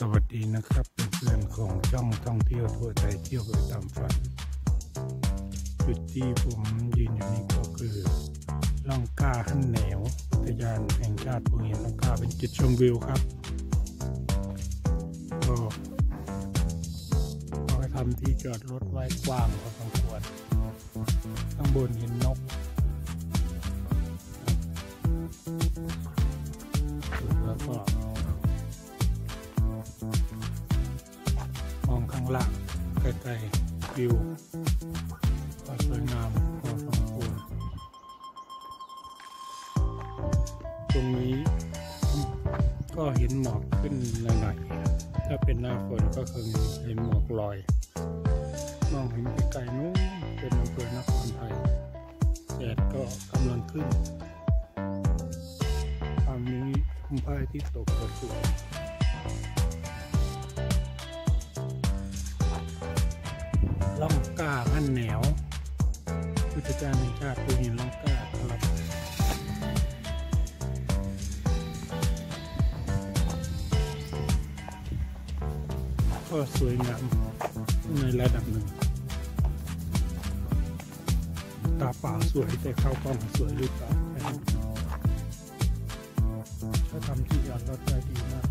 สวัสดีนะคร์ทัวร์ไทยเที่ยวไปตามฝันจุดที่ผมยืนอยู่นี้ก็คือล่องกาหันแหนวอุทยานแห่งชาติภูหินล่องกาเป็นจุดชมวิวครับก็เอาทำที่จอดรถไว้กว้างพอสมควรข้างบนเห็นนกแล้วก็างล่างไกลๆวิวก็สวยงามพอสมควรตรงนี้ก็เห็นหมอกขึ้นหน่อยๆถ้าเป็นหน้าฝนก็คือเห็นหมอกลอย มองเห็นไกลๆนู้นเป็นอำเภอนครไทยแดดก็กำลังขึ้นทางนี้ทุ่มพายที่ตกสวย ล่องกล้าขันแหนวพุทธเจ้าในชาติภูหินล่องกล้าครับก็สวยงามในระดับหนึ่ง ตาเปล่าสวยแต่เข้ากล้องสวยหรือเปล่าไม่รู้าทำที่จอดรถได้ดีมาก